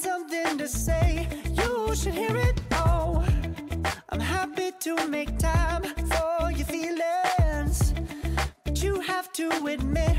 Something to say. You should hear it. all. I'm happy to make time for your feelings, but you have to admit